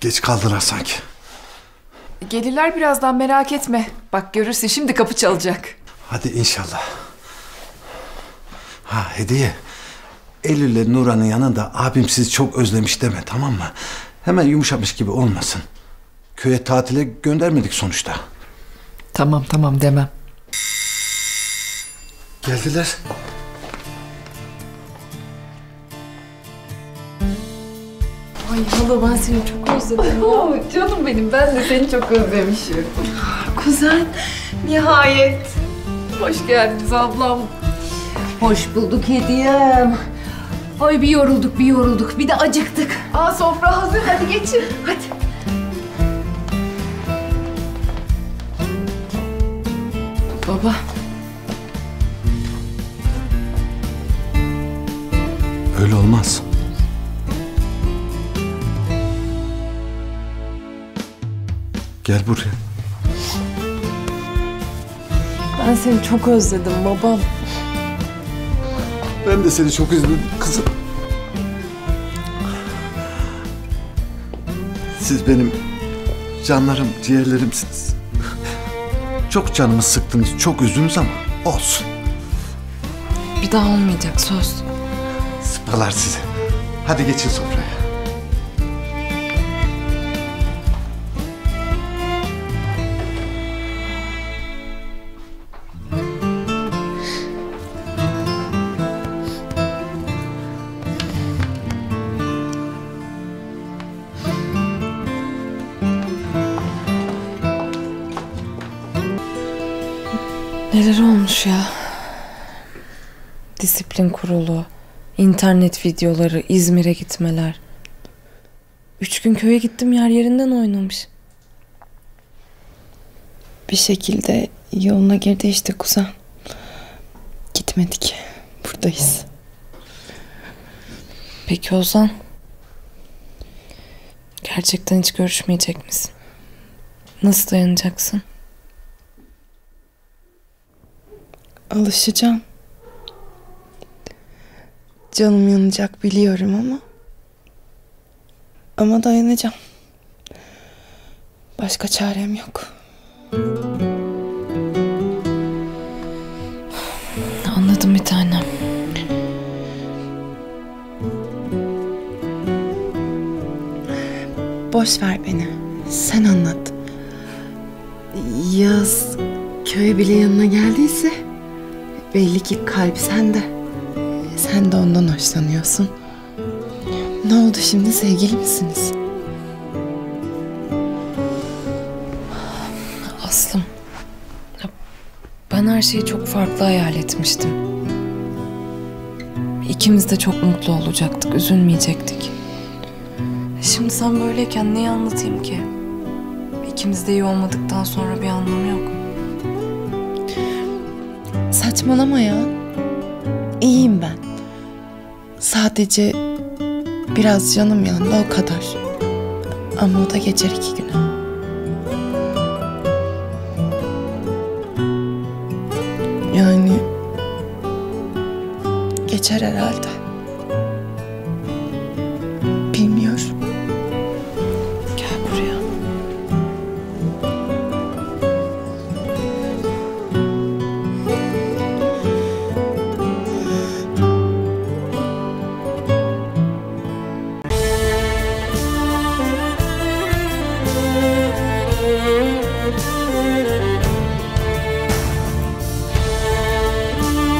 Geç kaldılar sanki. Gelirler birazdan merak etme. Bak görürsün şimdi kapı çalacak. Hadi inşallah. Ha hediye. Eylül ile Nuran'ın yanında abim sizi çok özlemiş deme tamam mı? Hemen yumuşamış gibi olmasın. Köye tatile göndermedik sonuçta. Tamam tamam demem. Geldiler. Ay hala ben seni çok özledim. oh, canım benim ben de seni çok özlemişim. Kuzen, nihayet. Hoş geldiniz ablam. Hoş bulduk hediyem. Ay bir yorulduk, bir yorulduk. Bir de acıktık. Aa sofra hazır hadi geçin. Hadi. Baba. Öyle olmaz. Gel buraya. Ben seni çok özledim babam. Ben de seni çok üzüldüm kızım. Siz benim canlarım, ciğerlerimsiniz. Çok canımı sıktınız, çok üzdünüz ama olsun. Bir daha olmayacak söz. Sıpalar sizi. Hadi geçin sofraya. Neler olmuş ya? Disiplin kurulu, internet videoları, İzmir'e gitmeler. Üç gün köye gittim yer yerinden oynamış. Bir şekilde yoluna girdi işte kuzen. Gitmedik. Buradayız. Peki Ozan? Gerçekten hiç görüşmeyecek misin? Nasıl dayanacaksın? Alışacağım. Canım yanacak biliyorum ama. Ama dayanacağım. Başka çarem yok. Anladım bir tanem. Boş ver beni. Sen anlat. Yaz köye bile yanına geldiyse belli ki kalp sende. Sen de ondan hoşlanıyorsun. Ne oldu şimdi sevgili misiniz? Aslım. Ben her şeyi çok farklı hayal etmiştim. İkimiz de çok mutlu olacaktık, üzülmeyecektik. Şimdi sen böyleyken neyi anlatayım ki? İkimiz de iyi olmadıktan sonra bir anlamı yok. Saçmalama ya. İyiyim ben. Sadece biraz canım yandı o kadar. Ama o da geçer iki güne. Yani geçer herhalde.